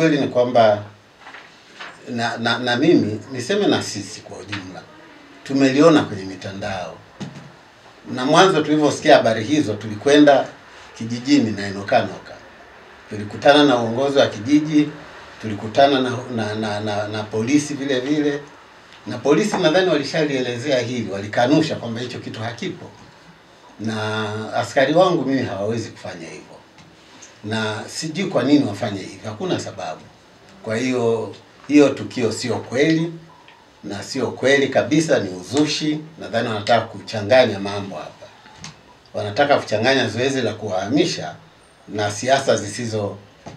ukweli ni kwamba na, na, na mimi niseme na sisi kwa ujumla tumeliona kwenye mitandao, na mwanzo tulivyosikia habari hizo tulikwenda kijijini na Enokanoka, tulikutana na uongozi wa kijiji, tulikutana na, na, na, na, na polisi vile vile, na polisi nadhani walishalielezea hili, walikanusha kwamba hicho kitu hakipo, na askari wangu mimi hawawezi kufanya hivyo na sijui kwa nini wafanye hivi, hakuna sababu. Kwa hiyo hiyo tukio sio kweli na sio kweli kabisa, ni uzushi. Nadhani wanataka kuchanganya mambo hapa, wanataka kuchanganya zoezi la kuwahamisha na siasa zisizo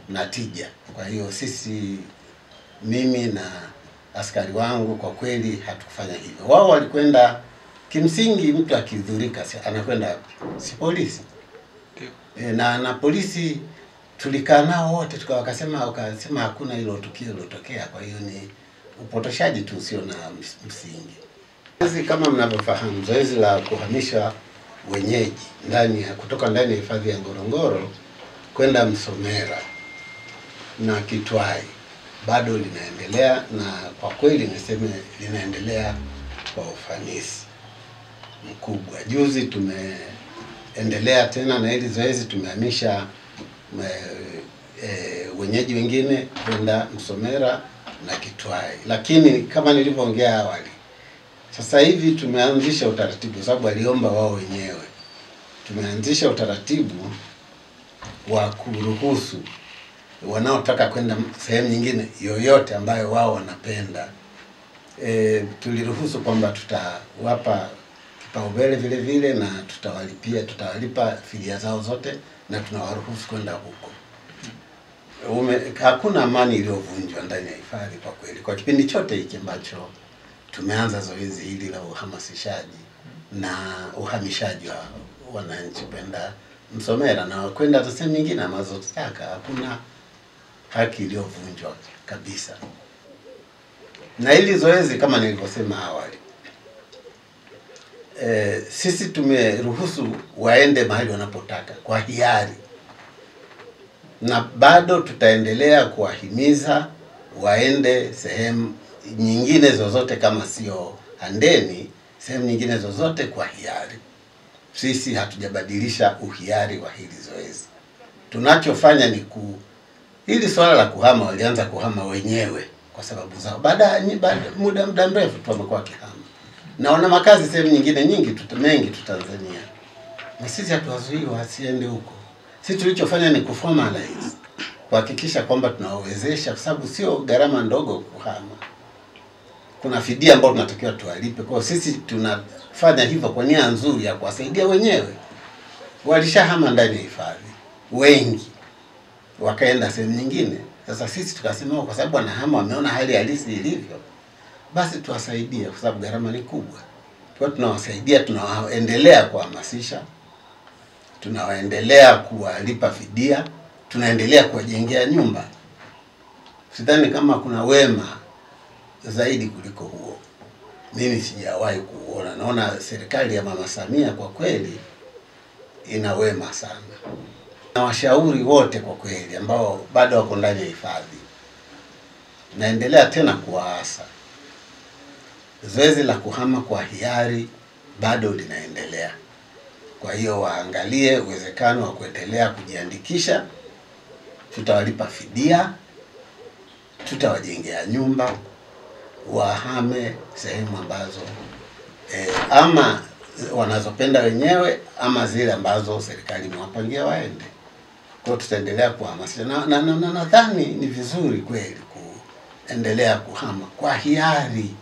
na tija. Kwa hiyo sisi, mimi na askari wangu kwa kweli hatukufanya hivyo. Wao walikwenda, kimsingi mtu akidhurika anakwenda si polisi e, na na polisi tulikaa nao wote tuka wakasema wakasema hakuna hilo tukio lilotokea. Kwa hiyo ni upotoshaji tu usio na msingi. Sisi kama mnavyofahamu, zoezi la kuhamisha wenyeji ndani ya kutoka ndani ya hifadhi ya Ngorongoro kwenda Msomera na Kitwai bado linaendelea, na kwa kweli niseme linaendelea kwa ufanisi mkubwa. Juzi tumeendelea tena na hili zoezi, tumehamisha e, wenyeji wengine kwenda Msomera na Kitwai, lakini kama nilivyoongea awali, sasa hivi tumeanzisha utaratibu, sababu waliomba wao wenyewe, tumeanzisha utaratibu wa kuruhusu wanaotaka kwenda sehemu nyingine yoyote ambayo wao wanapenda. E, tuliruhusu kwamba tutawapa kipaumbele vile vile na tutawalipia tutawalipa fidia zao zote na tunawaruhusu kwenda huko. Ume, hakuna amani iliyovunjwa ndani ya hifadhi kwa kweli, kwa kipindi chote hiki ambacho tumeanza zoezi hili la uhamasishaji na uhamishaji wa wananchi kwenda Msomera na kwenda hata sehemu nyingine ambazo tutaka. Hakuna haki iliyovunjwa kabisa, na hili zoezi kama nilivyosema awali e, sisi tumeruhusu waende mahali wanapotaka kwa hiari, na bado tutaendelea kuwahimiza waende sehemu nyingine zozote kama sio Handeni, sehemu nyingine zozote kwa hiari. Sisi hatujabadilisha uhiari wa hili zoezi. Tunachofanya ni ku hili swala la kuhama, walianza kuhama wenyewe kwa sababu zao, baada ya muda muda mrefu tu wamekuwa wakihama na wana makazi sehemu nyingine nyingi tu mengi tu Tanzania, na sisi hatuwazuii wasiende huko. Sisi tulichofanya ni kuformalize, kuhakikisha kwamba tunawawezesha, kwa sababu sio gharama ndogo kuhama. Kuna fidia ambayo tunatakiwa tuwalipe. Kwa sisi tunafanya hivyo kwa nia nzuri ya kuwasaidia wenyewe. Walishahama ndani ya hifadhi wengi, wakaenda sehemu nyingine. Sasa sisi tukasema kwa sababu wanahama, wameona hali halisi ilivyo, basi tuwasaidie, kwa sababu gharama ni kubwa. Kwa tunawasaidia, tunawaendelea kuhamasisha, tunawaendelea kuwalipa fidia, tunaendelea kuwajengea nyumba. Sidhani kama kuna wema zaidi kuliko huo. Mimi sijawahi kuuona. Naona serikali ya Mama Samia kwa kweli ina wema sana, na washauri wote kwa kweli ambao bado wako ndani ya hifadhi, naendelea tena kuwaasa, zoezi la kuhama kwa hiari bado linaendelea. Kwa hiyo waangalie uwezekano wa kuendelea kujiandikisha, tutawalipa fidia, tutawajengea nyumba wahame sehemu ambazo e, ama wanazopenda wenyewe ama zile ambazo serikali imewapangia waende. Kwa tutaendelea kuhamasisha na nadhani na, na, na, ni vizuri kweli kuendelea kuhama kwa hiari